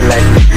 like